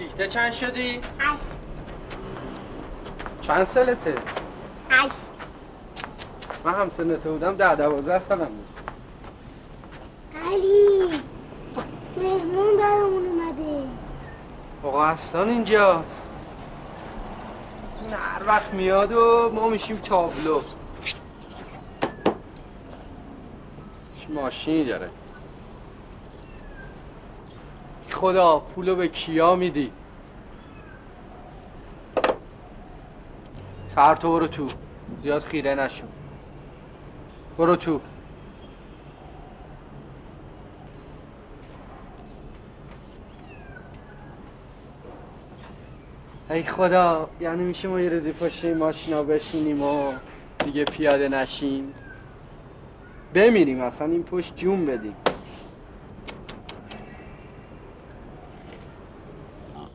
دیکته چند شدی؟ هشت. چند سالته؟ هشت. من هم سنته بودم ده دوازده سالم بود. علی مهمون درمون اومده. آقا اصلا اینجاست. این هر وقت میاد و ما میشیم تابلو. ماشینی داره. خدا پولو به کیا میدی؟ سر تو برو تو. زیاد خیره نشو. برو تو. ای خدا یعنی میشه ما یه روزی پشت این ماشینا بشینیم و دیگه پیاده نشیم؟ بمیریم اصلا این پشت جون بدیم.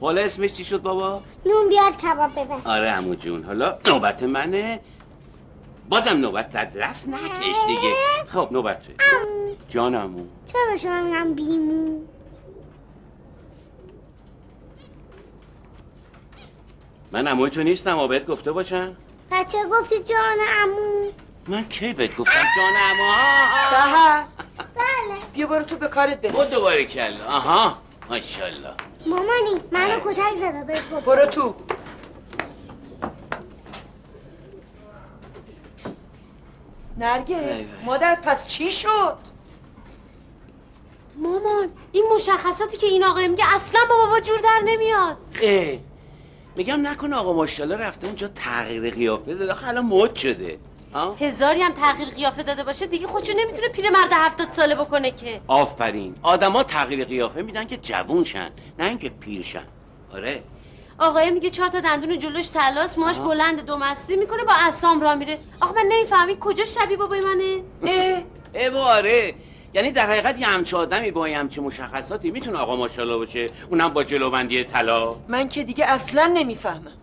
حالا اسمش چی شد بابا؟ نون بیار کباب ببر. آره عمو جون حالا نوبت منه. بازم نوبت در دست نکش دیگه. خب نوبت توی. جان عمو چرا به شما میگم بیمو؟ من عموی تو نیستم آبت گفته باشم. بچه گفتی جان امو من کی بهت گفتم جان عمو. سهر بله. بیا برو تو به کارت برس دوباره کلا. آها. ماشاءالله. مامانی منو کتک زده بهت برو تو. نرگس مادر پس چی شد؟ مامان این مشخصاتی که این آقا میگه اصلا با بابا جور در نمیاد. اه. میگم نکن آقا ماشاءالله رفته اونجا تغییر قیافه داده. آخه الان مد شده. هزاری هم تغییر قیافه داده باشه دیگه خودشو نمی‌تونه پیرمرد هفتاد ساله بکنه که. آفرین. آدما تغییر قیافه میدن که جوون شن نه اینکه پیر شن آره. آقای میگه چهار تا دندون جلوش تلاس ماش بلند دو مسری می‌کنه با اسام را میره. آخه من نمی‌فهمی کجا شبیه بابای منه؟ اه. ای با آره. یعنی در حقیقت یه همچه آدمی با یه همچه مشخصاتی می‌تونه آقا ماشاءالله باشه اونم با جلوبندی طلا. من که دیگه اصلا نمی‌فهمم.